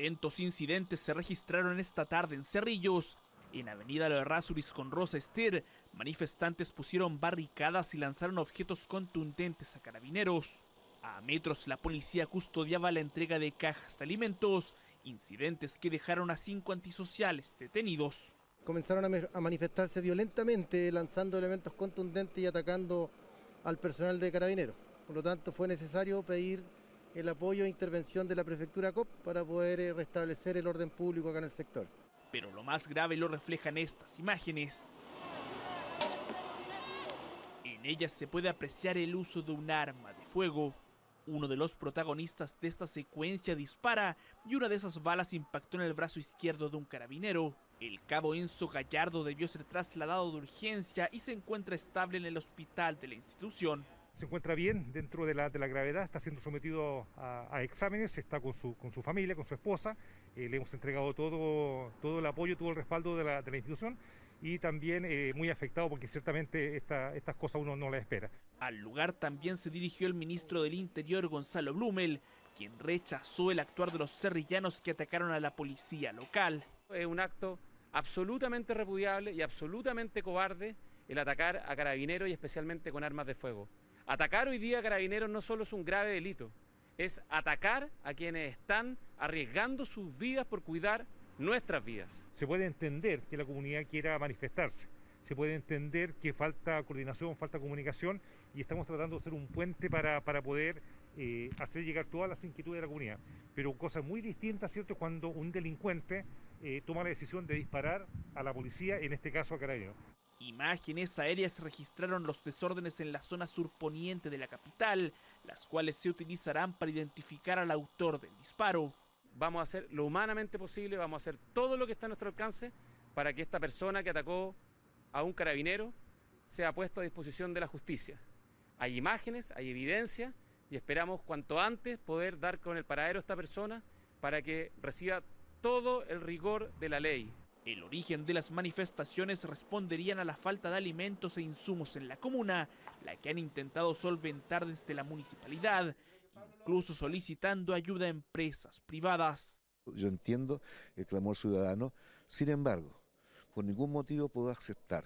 Violentos incidentes se registraron esta tarde en Cerrillos. En Avenida Errázuriz con Rosa Ester, manifestantes pusieron barricadas y lanzaron objetos contundentes a carabineros. A metros la policía custodiaba la entrega de cajas de alimentos, incidentes que dejaron a cinco antisociales detenidos. Comenzaron a manifestarse violentamente, lanzando elementos contundentes y atacando al personal de carabineros. Por lo tanto, fue necesario pedir el apoyo e intervención de la prefectura COP para poder eh, restablecer el orden público acá en el sector. Pero lo más grave lo reflejan estas imágenes. En ellas se puede apreciar el uso de un arma de fuego. Uno de los protagonistas de esta secuencia dispara y una de esas balas impactó en el brazo izquierdo de un carabinero. El cabo Enzo Gallardo debió ser trasladado de urgencia y se encuentra estable en el hospital de la institución se encuentra bien dentro de la, de la gravedad, está siendo sometido a, exámenes, está con su, con su familia, con su esposa, eh, le hemos entregado todo, todo el apoyo, todo el respaldo de la, de la institución y también eh, muy afectado porque ciertamente esta, estas cosas uno no las espera. Al lugar también se dirigió el ministro del Interior, Gonzalo Blumel, quien rechazó el actuar de los serrillanos que atacaron a la policía local. Es un acto absolutamente repudiable y absolutamente cobarde el atacar a carabineros y especialmente con armas de fuego. Atacar hoy día a carabineros no solo es un grave delito, es atacar a quienes están arriesgando sus vidas por cuidar nuestras vidas. Se puede entender que la comunidad quiera manifestarse, se puede entender que falta coordinación, falta comunicación y estamos tratando de ser un puente para, poder eh, hacer llegar todas las inquietudes de la comunidad. Pero cosa muy distinta, ¿cierto?, cuando un delincuente eh, toma la decisión de disparar a la policía, en este caso a carabineros. Imágenes aéreas registraron los desórdenes en la zona surponiente de la capital, las cuales se utilizarán para identificar al autor del disparo. Vamos a hacer lo humanamente posible, vamos a hacer todo lo que está a nuestro alcance para que esta persona que atacó a un carabinero sea puesto a disposición de la justicia. Hay imágenes, hay evidencia y esperamos cuanto antes poder dar con el paradero a esta persona para que reciba todo el rigor de la ley. El origen de las manifestaciones responderían a la falta de alimentos e insumos en la comuna, la que han intentado solventar desde la municipalidad, incluso solicitando ayuda a empresas privadas. Yo entiendo el clamor ciudadano, sin embargo, por ningún motivo puedo aceptar,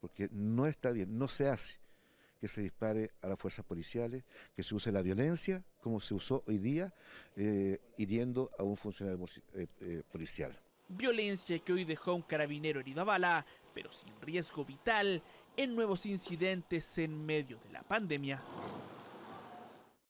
porque no está bien, no se hace que se dispare a las fuerzas policiales, que se use la violencia como se usó hoy día, eh, hiriendo a un funcionario eh, eh, policial. Violencia que hoy dejó a un carabinero herido a bala, pero sin riesgo vital, en nuevos incidentes en medio de la pandemia.